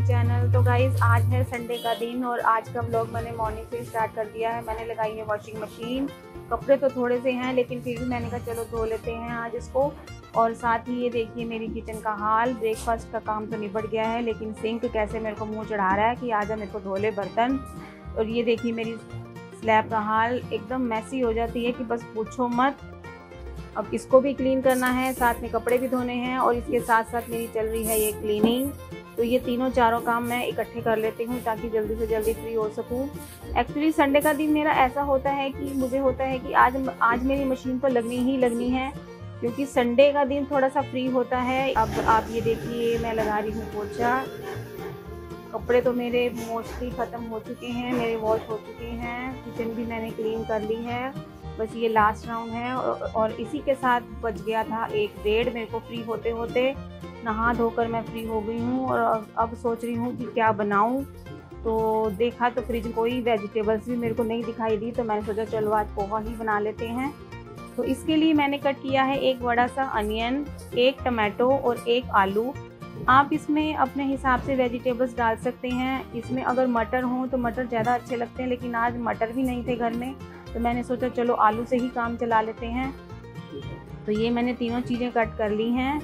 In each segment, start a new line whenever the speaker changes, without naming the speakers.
My channel. तो guys आज है संडे का दिन और आज का व्लॉग मैंने मॉर्निंग से स्टार्ट कर दिया है। मैंने लगाई है वॉशिंग मशीन कपड़े तो थोड़े से हैं, लेकिन फिर भी मैंने कहा, चलो धो लेते हैं आज इसको। और साथ ही ये देखिए, मेरी किचन का हाल। ब्रेकफास्ट का काम तो निपट गया है, लेकिन सिंक कैसे मेरे को मुँह चढ़ा रहा है कि आज मेरे को धो ले बर्तन। और ये देखिए, मेरी स्लैब का हाल एकदम मैसी हो जाती है कि बस पूछो मत। अब इसको भी क्लीन करना है, साथ में कपड़े भी धोने हैं और इसके साथ साथ मेरी चल रही है ये क्लीनिंग तो ये तीनों चारों काम मैं इकट्ठे कर लेती हूँ ताकि जल्दी से जल्दी फ्री हो सकूँ। एक्चुअली संडे का दिन मेरा ऐसा होता है कि मुझे होता है कि आज आज मेरी मशीन पर लगनी ही लगनी है, क्योंकि संडे का दिन थोड़ा सा फ्री होता है। अब आप ये देखिए, मैं लगा रही हूँ पोछा। कपड़े तो मेरे मोस्टली ख़त्म हो चुके हैं, मेरे वॉश हो चुके हैं किचन भी मैंने क्लीन कर ली है। बस ये लास्ट राउंड है और इसी के साथ बच गया था एक डेढ़, मेरे को फ्री होते होते नहा धोकर मैं फ्री हो गई हूँ और अब सोच रही हूँ कि क्या बनाऊँ। तो देखा तो फ्रिज कोई वेजिटेबल्स भी मेरे को नहीं दिखाई दी तो मैंने सोचा चलो आज पोहा ही बना लेते हैं। तो इसके लिए मैंने कट किया है एक बड़ा सा अनियन एक टमाटो और एक आलू। आप इसमें अपने हिसाब से वेजिटेबल्स डाल सकते हैं। इसमें अगर मटर हो तो मटर ज़्यादा अच्छे लगते हैं, लेकिन आज मटर भी नहीं थे घर में तो मैंने सोचा चलो आलू से ही काम चला लेते हैं। तो ये मैंने तीनों चीज़ें कट कर ली हैं।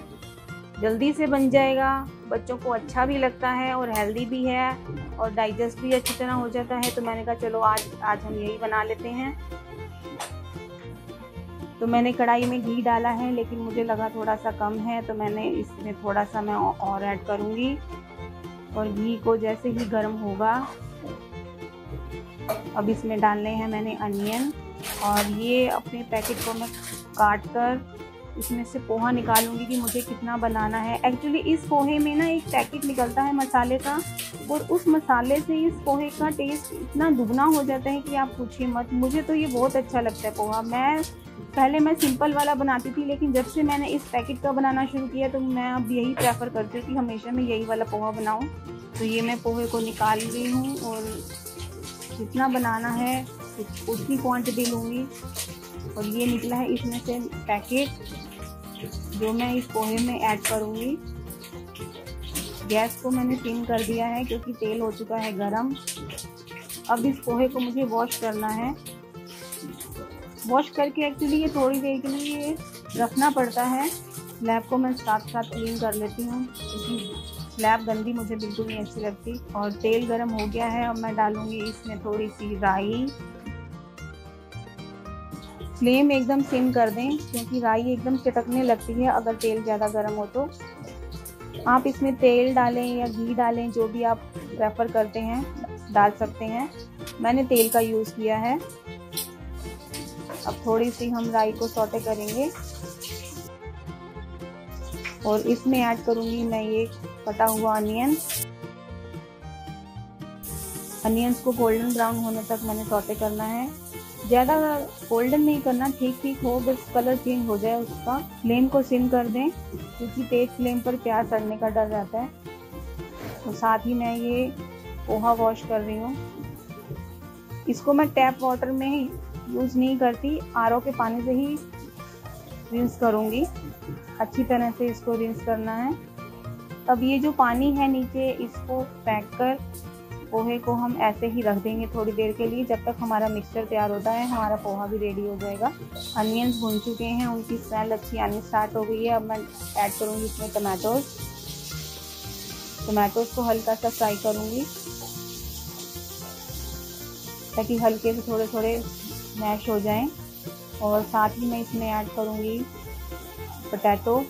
जल्दी से बन जाएगा। बच्चों को अच्छा भी लगता है और हेल्दी भी है और डाइजेस्ट भी अच्छी तरह हो जाता है। तो मैंने कहा, चलो, आज आज हम यही बना लेते हैं। तो मैंने कढ़ाई में घी डाला है, लेकिन मुझे लगा थोड़ा सा कम है तो मैंने इसमें थोड़ा सा मैं और ऐड करूँगी। और घी को जैसे ही गर्म होगा, अब इसमें डालने हैं मैंने अनियन और ये अपने पैकेट को मैं काट कर इसमें से पोहा निकालूँगी कि मुझे कितना बनाना है। एक्चुअली इस पोहे में ना एक पैकेट निकलता है मसाले का और उस मसाले से इस पोहे का टेस्ट इतना दुगना हो जाता है कि आप पूछिए मत। मुझे तो ये बहुत अच्छा लगता है पोहा। मैं, पहले मैं सिंपल वाला बनाती थी, लेकिन जब से मैंने इस पैकेट का बनाना शुरू किया तो मैं अब यही प्रेफर करती हूँ कि हमेशा मैं यही वाला पोहा बनाऊँ। तो ये मैं पोहे को निकाल रही हूँ और जितना बनाना है, उतनी क्वांटिटी लूँगी। और ये निकला है इसमें से पैकेट जो मैं इस पोहे में ऐड करूँगी। गैस को मैंने सिम कर दिया है क्योंकि तेल हो चुका है गरम। अब इस पोहे को मुझे वॉश करना है। वॉश करके एक्चुअली ये थोड़ी देर के लिए रखना पड़ता है। स्लैब को मैं साथ साथ क्लीन कर लेती हूँ। क्योंकि स्लैब गंदी मुझे बिल्कुल नहीं अच्छी लगती। और तेल गरम हो गया है और मैं डालूँगी इसमें थोड़ी सी राई। फ्लेम एकदम सिम कर दें, क्योंकि राई एकदम चटकने लगती है अगर तेल ज़्यादा गर्म हो तो। आप इसमें तेल डालें या घी डालें, जो भी आप प्रेफर करते हैं, डाल सकते हैं। मैंने तेल का यूज़ किया है। अब थोड़ी सी हम राई को सौटे करेंगे। और इसमें ऐड करूँगी मैं ये कटा हुआ अनियन। अनियंस को गोल्डन ब्राउन होने तक मैंने सौटे करना है। ज़्यादा गोल्डन नहीं करना ठीक ठीक हो, बस कलर चेंज हो जाए उसका। फ्लेम को सिम कर दें, क्योंकि तेज फ्लेम पर प्याज सड़ने का डर रहता है। तो साथ ही मैं ये पोहा वॉश कर रही हूँ। इसको मैं टैप वाटर में ही यूज़ नहीं करती आरओ के पानी से ही रिंस करूँगी। अच्छी तरह से इसको रिंस करना है। अब ये जो पानी है नीचे, इसको फेंक कर पोहे को हम ऐसे ही रख देंगे थोड़ी देर के लिए, जब तक हमारा मिक्सचर तैयार होता है, हमारा पोहा भी रेडी हो जाएगा। अनियंस भुन चुके हैं, उनकी स्मेल अच्छी आनी स्टार्ट हो गई है। अब मैं ऐड करूँगी इसमें टमाटोज टमाटोज को हल्का सा फ्राई करूँगी, ताकि हल्के से थोड़े थोड़े मैश हो जाएँ। और साथ ही मैं इसमें ऐड करूँगी पटैटो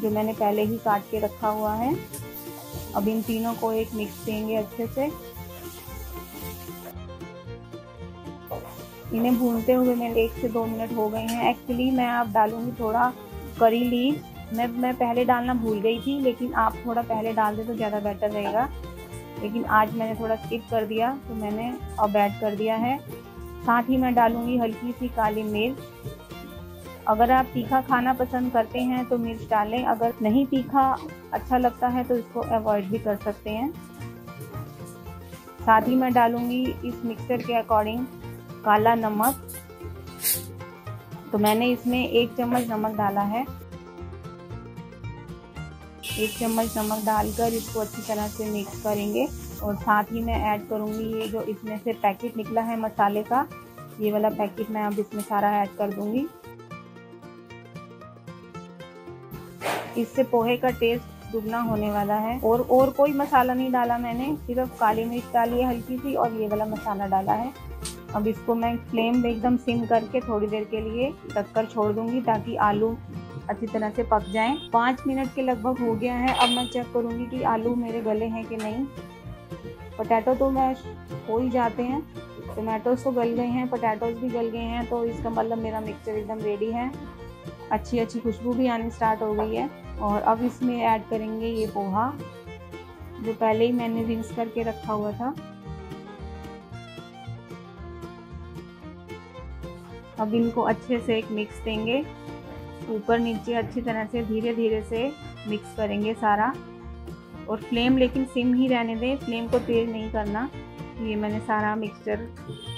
जो मैंने पहले ही काट के रखा हुआ है। अब इन तीनों को एक मिक्स देंगे अच्छे से। इन्हें भूनते हुए मेरे एक से दो मिनट हो गए हैं। एक्चुअली मैं अब डालूँगी थोड़ा करी लीव मैं मैं पहले डालना भूल गई थी, लेकिन आप थोड़ा पहले डाल दे तो ज़्यादा बेटर रहेगा। लेकिन आज मैंने थोड़ा स्किप कर दिया तो मैंने अब ऐड कर दिया है। साथ ही मैं डालूँगी हल्की सी काली मिर्च। अगर आप तीखा खाना पसंद करते हैं तो मिर्च डालें। अगर नहीं तीखा अच्छा लगता है तो इसको अवॉइड भी कर सकते हैं। साथ ही मैं डालूँगी इस मिक्सर के अकॉर्डिंग काला नमक। तो मैंने इसमें एक चम्मच नमक डाला है। एक चम्मच नमक डालकर इसको अच्छी तरह से मिक्स करेंगे। और साथ ही मैं ऐड करूँगी ये जो इसमें से पैकेट निकला है मसाले का, ये वाला पैकेट मैं अब इसमें सारा ऐड कर दूँगी। इससे पोहे का टेस्ट दुगना होने वाला है। और और कोई मसाला नहीं डाला मैंने, सिर्फ़ काली मिर्च डाली है हल्की सी और ये वाला मसाला डाला है। अब इसको मैं फ्लेम एकदम सिम करके थोड़ी देर के लिए ढक कर छोड़ दूँगी ताकि आलू अच्छी तरह से पक जाएँ। पाँच मिनट के लगभग हो गया है, अब मैं चेक करूँगी कि आलू मेरे गले हैं कि नहीं। पोटैटो तो मैं हो ही जाते हैं। टोमेटोज तो गल गए हैं पोटैटोज भी गल गए हैं तो इसका मतलब मेरा मिक्सचर एकदम रेडी है। अच्छी अच्छी खुशबू भी आनी स्टार्ट हो गई है। और अब इसमें ऐड करेंगे ये पोहा, जो पहले ही मैंने रिंस करके रखा हुआ था। अब इनको अच्छे से एक मिक्स देंगे। ऊपर नीचे अच्छी तरह से धीरे धीरे से मिक्स करेंगे सारा। और फ्लेम लेकिन सिम ही रहने दें फ्लेम को तेज़ नहीं करना। ये मैंने सारा मिक्सचर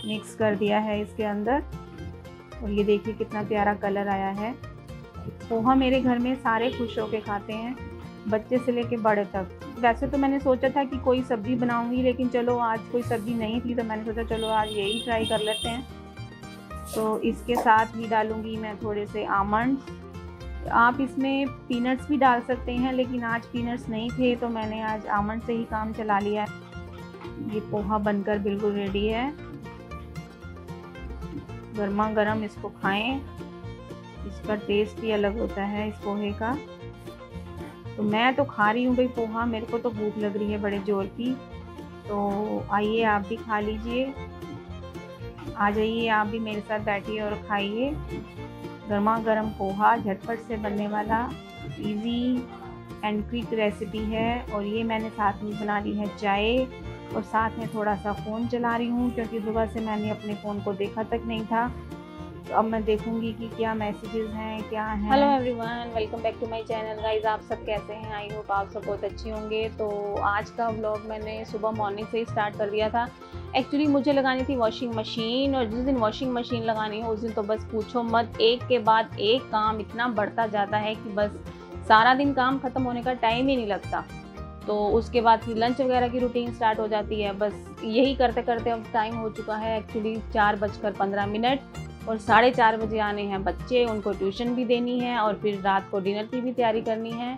मिक्स कर दिया है इसके अंदर। और ये देखिए कितना प्यारा कलर आया है। पोहा मेरे घर में सारे खुश होके खाते हैं, बच्चे से लेके बड़े तक। वैसे तो मैंने सोचा था कि कोई सब्ज़ी बनाऊँगी, लेकिन चलो आज कोई सब्ज़ी नहीं थी तो मैंने सोचा चलो आज यही ट्राई कर लेते हैं। तो इसके साथ ही डालूँगी मैं थोड़े से आमंड्स आप इसमें पीनट्स भी डाल सकते हैं, लेकिन आज पीनट्स नहीं थे तो मैंने आज आमंड से ही काम चला लिया ये पोहा बनकर बिल्कुल रेडी है। गर्मा गर्म इसको खाएँ। इसका टेस्ट ही अलग होता है इस पोहे का। तो मैं तो खा रही हूँ भाई पोहा, मेरे को तो भूख लग रही है बड़े ज़ोर की। तो आइए आप भी खा लीजिए। आ जाइए आप भी मेरे साथ बैठिए और खाइए। गर्मा गर्म पोहा झटपट से बनने वाला इजी एंड क्विक रेसिपी है और ये मैंने साथ में बना ली है चाय और साथ में थोड़ा सा फ़ोन चला रही हूँ क्योंकि सुबह से मैंने अपने फ़ोन को देखा तक नहीं था। अब मैं देखूँगी कि क्या मैसेजेस हैं, क्या हैं। Hello everyone welcome back to my channel guys आप सब कैसे हैं? आई होप आप सब बहुत अच्छे होंगे। तो आज का व्लॉग मैंने सुबह मॉर्निंग से ही स्टार्ट कर दिया था। एक्चुअली मुझे लगानी थी वॉशिंग मशीन और जिस दिन वॉशिंग मशीन लगानी हो, उस दिन तो बस पूछो मत। एक के बाद एक काम इतना बढ़ता जाता है कि बस सारा दिन काम ख़त्म होने का टाइम ही नहीं लगता। तो उसके बाद फिर लंच वगैरह की रूटीन स्टार्ट हो जाती है। बस यही करते करते अब टाइम हो चुका है। एक्चुअली चार बजकर पंद्रह मिनट। और साढ़े चार बजे आने हैं। बच्चे, उनको ट्यूशन भी देनी है और फिर रात को डिनर की भी तैयारी करनी है।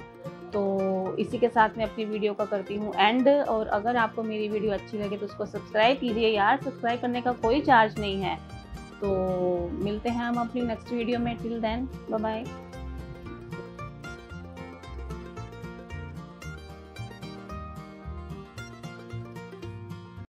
तो इसी के साथ मैं अपनी वीडियो का करती हूँ एंड और अगर आपको मेरी वीडियो अच्छी लगे तो उसको सब्सक्राइब कीजिए। यार, सब्सक्राइब करने का कोई चार्ज नहीं है। तो मिलते हैं हम अपनी नेक्स्ट वीडियो में। Till then bye bye